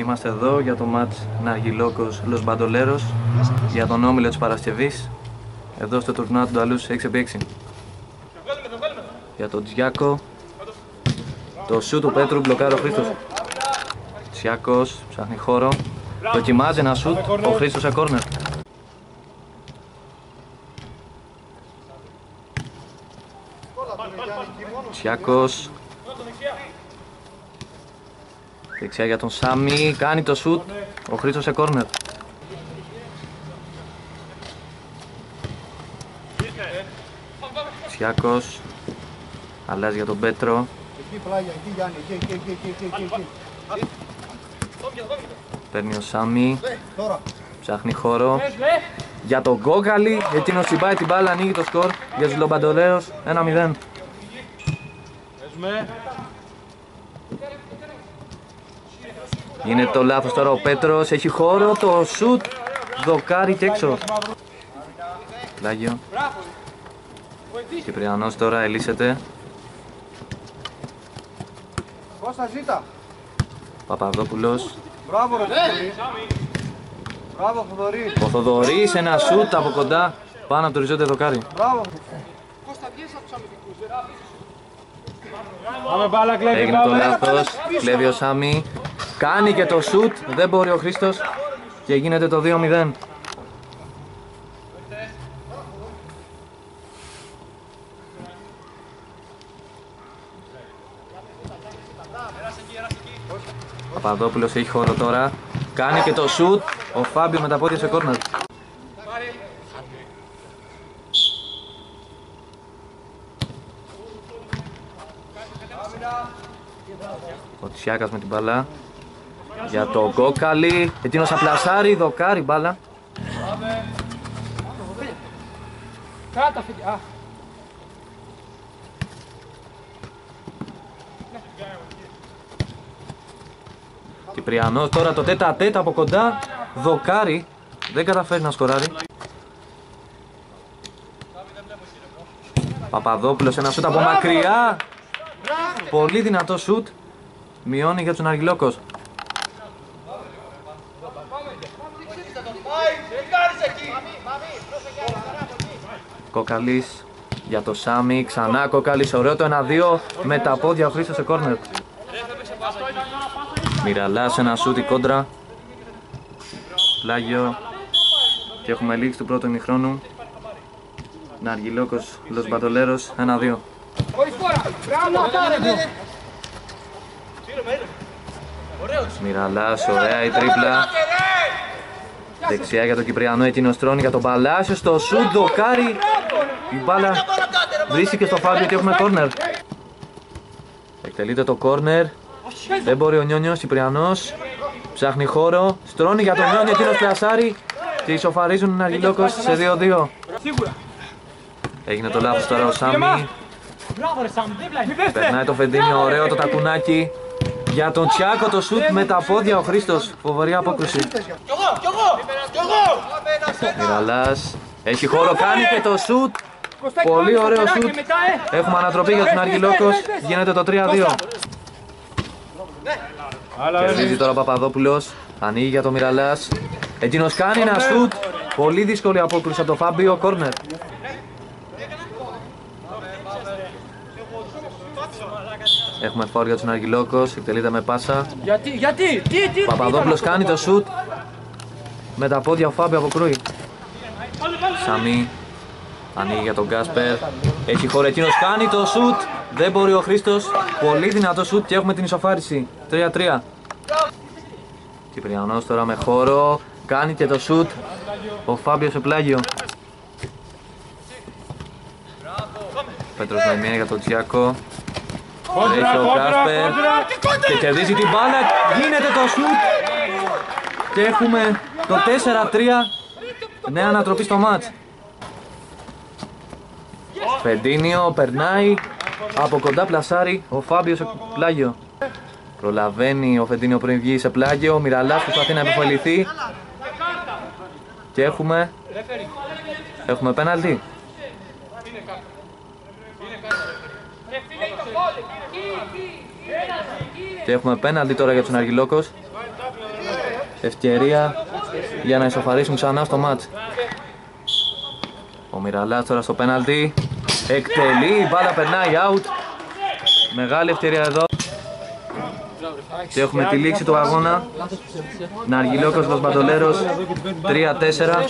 Είμαστε εδώ για το μάτς Ναργιλόκος Los Μπαντολέρος για τον όμιλο της Παρασκευής. Εδώ στο τουρνουά του Νταλούς 6x6 για τον Τζιάκο. Το σου του Πέτρου μπλοκάρει ο Χρήστος. Τσιάκος ψάχνει χώρο. Δοκιμάζει ένα σουτ ο Χρήστος σε κόρνερ. Τσιάκος Δεξιά για τον Σάμι, κάνει το σουτ, ο Χρήστος σε κόρνερ. Τσιάκος, αλλάζει για τον Πέτρο. Παίρνει ο Σάμι, ψάχνει χώρο. Για τον Γκόγκαλη, εκείνος τσιμπάει την μπάλα, ανοίγει το σκορ για τους Λομπαντολέους, 1-0. Είναι το λάθος τώρα ο Πέτρος, έχει χώρο, το σουτ, δοκάρι και έξω. Λάγιο. Κυπριανός τώρα ελίσσεται. Κώστα ζήτα. Παπαδόπουλος. Μπράβο ρε Θοδωρή. Μπράβο Θοδωρή. Ο Θοδωρής ένα σουτ από κοντά πάνω από το ριζόντε δοκάρι. Μπράβο. Πάμε μπάλα κλέβει, Έγινε το πάμε. λάθος, κλέβει ο Σάμι. Κάνει και το σουτ, δεν μπορεί ο Χρήστος και γίνεται το 2-0. Παπαδόπουλος έχει χώρο τώρα. Κάνει και το σουτ. Ο Φάμπιο με τα πόδια σε κόρνερ. Ο Τσιάκας με την μπάλα. Για το Γκόκαλι. Εκείνος απλασάρει, δοκάρει μπάλα. Κράτα, φίλε. Α, Κυπριανός τώρα το τέτα τέτα από κοντά. Δοκάρει. Δεν καταφέρει να σκοράρει. Παπαδόπουλος ένα σούτ από μακριά. Πολύ δυνατό σούτ. Μειώνει για τους Αργυλόκος. Κοκαλής για το Σάμι. Ξανά Κοκαλής. Ωραίο το 1-2. Με τα πόδια ο Χρήστος σε κόρνερ. Μοιραλάς ένα σούτι κόντρα. Πλάγιο. Και έχουμε λήξει του πρώτου ημιχρόνου. Ναργιλόκος, Λος Μπατολέρος, 1-2. χωρίς φόρα. Μπράβο, αυτά ρε. Μοιραλάς, ωραία η τρίπλα. Δεξιά για τον Κυπριανό, εκείνος τρώνει για τον Παλάσιο στο σουτ, δοκάρι. Η μπάλα βρίσκεται στο Φάμπιο και έχουμε κόρνερ. Εκτελείται το κόρνερ. Δεν μπορεί ο Νιόνιος, Κυπριανός. Ψάχνει χώρο. Στρώνει για τον Νιόνιο, εκείνος πλασάρι. Και ισοφαρίζουν ένα Αργυλόκος σε 2-2. Σίγουρα. Έγινε το λάθος τώρα ο Σάμι. Μπράβο ρε Σάμ, δίπλα είναι. Περνάει το φεντίνιο, ωραίο το τακουνάκι. Για τον Τσιάκο το σουτ με τα πόδια ο Χρήστος. Φοβερή απόκρουση. Μιραλάς. Έχει χώρο, κάνει και το σουτ. Κωστάκη, Πολύ πάμε στο ωραίο κεράκι σουτ. μετά, ε. Έχουμε ανατροπή για τον Αργυλόκος. Γίνεται το 3-2. Άλλα Κερδίζει τώρα ο Παπαδόπουλος. Ανοίγει για τον Μιραλάς. Εκείνος κάνει ένα σουτ. Πολύ δύσκολη απόκρουση από το Φάμπιο. Κόρνερ. Έχουμε φόρ για τον Αργυλόκος. Εκτελείται με πάσα. Γιατί, γιατί, τι, τι. Ο Παπαδόπουλος κάνει το σουτ. Με τα πόδια ο Φάμπιο αποκρούει. Σαμί. Ανοίγει για τον Κάσπερ. Έχει χώρο εκείνος κάνει το σουτ. Δεν μπορεί ο Χρήστος. Πολύ δυνατό σουτ και έχουμε την ισοφάριση. 3-3. Κυπριανός τώρα με χώρο. Κάνει και το σουτ. Ο Φάμπιος σε πλάγιο. Πέτρος με μία για τον Τσιάκο. Έχει ο Κάσπερ. Και κερδίζει την μπάλα. Γίνεται το σουτ. Και έχουμε το 4-3. Νέα ανατροπή στο μάτς. Φεντίνιο περνάει. Από κοντά πλασάρει ο Φάμπιος σε πλάγιο. Προλαβαίνει ο Φεντίνιο πριν βγει σε πλάγιο. Ο Μιραλάς προσπαθεί να επιφεληθεί. Και έχουμε. Έχουμε πέναλτι. Και έχουμε πέναλτι τώρα για τους Αργυλόκος. ευκαιρία για να ισοφαρίσουν ξανά στο μάτς. Ο Μιραλάς τώρα στο πέναλτι. Εκτελεί, η μπάλα περνάει out. Μεγάλη ευκαιρία εδώ. Και έχουμε τη λήξη του αγώνα. Ναργιλόκος Los Μπαντολέρος 3-4.